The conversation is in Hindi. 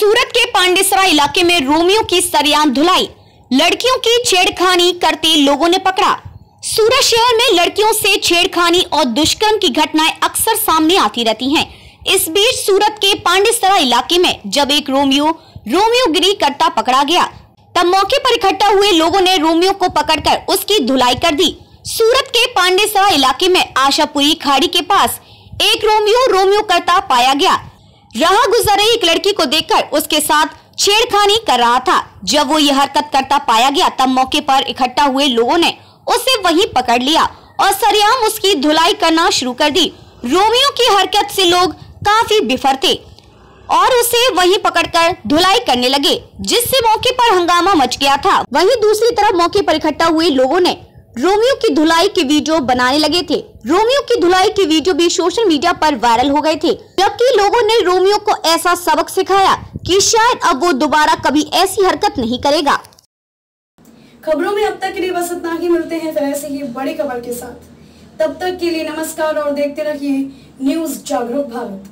सूरत के पांडेसरा इलाके में रोमियो की सरियान धुलाई। लड़कियों की छेड़खानी करते लोगों ने पकड़ा। सूरत शहर में लड़कियों से छेड़खानी और दुष्कर्म की घटनाएँ अक्सर सामने आती रहती हैं। इस बीच सूरत के पांडेसरा इलाके में जब एक रोमियो रोमियो गिरी करता पकड़ा गया, तब मौके पर इकट्ठा हुए लोगों ने रोमियो को पकड़कर उसकी धुलाई कर दी। सूरत के पांडेसरा इलाके में आशापुरी खाड़ी के पास एक रोमियो रोमियो करता पाया गया। राह गुजर रही एक लड़की को देखकर उसके साथ छेड़खानी कर रहा था। जब वो ये हरकत करता पाया गया, तब मौके पर इकट्ठा हुए लोगों ने उसे वहीं पकड़ लिया और सरियाम उसकी धुलाई करना शुरू कर दी। रोमियो की हरकत से लोग काफ़ी बिफर थे और उसे वहीं पकड़कर धुलाई करने लगे, जिससे मौके पर हंगामा मच गया था। वहीं दूसरी तरफ़ मौके पर इकट्ठा हुए लोगों ने रोमियो की धुलाई के वीडियो बनाने लगे थे। रोमियो की धुलाई के वीडियो भी सोशल मीडिया पर वायरल हो गए थे, जबकि लोगों ने रोमियो को ऐसा सबक सिखाया कि शायद अब वो दोबारा कभी ऐसी हरकत नहीं करेगा। खबरों में अब तक के लिए बस इतना ही, मिलते हैं फिर ही बड़ी खबर के साथ। तब तक के लिए नमस्कार और देखते रहिए न्यूज़ जागरूक भारत।